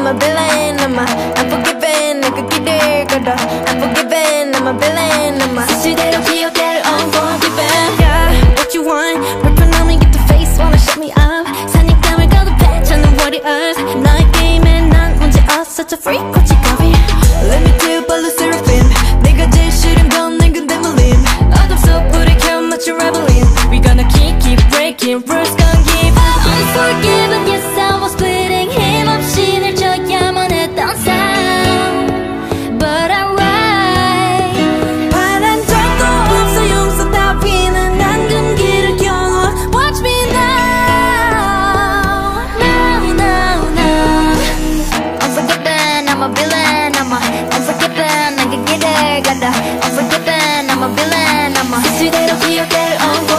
I'm a villain, I'm a unforgiven, I could get there, good Unforgiven, I'm a villain, I'm a. 수시대로 기억될 unforgiven Yeah, what you want, Purple on me, get the face, wanna shut me up. 사냥감을 가도 배차는 warriors. 너의 게임엔 난 문제 없어, such a freak, what you got Let me tell you, LE SSERAFIM. 내가 제일 싫은 건난 근데 물림 어둠 속불에 켜, much a reveling We gonna keep, keep breaking rules I'm a Unforgiven 내가 길을 가다 Unforgiven I'm a villain I'm a 사실대로 기억대로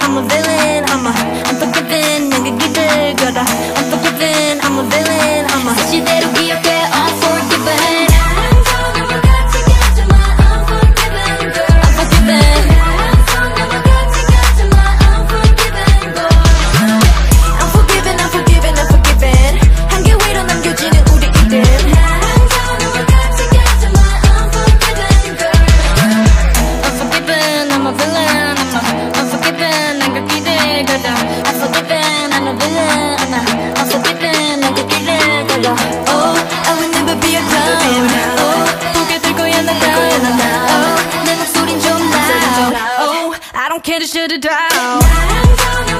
I'm a villain, I'm a unforgiven, nigga, get the girl. 길을 걸어. Oh, I will never be a clown. Oh, 고개 들고 연락다. Oh, 내 목소린 좀 loud. Oh, I don't care to shut it down.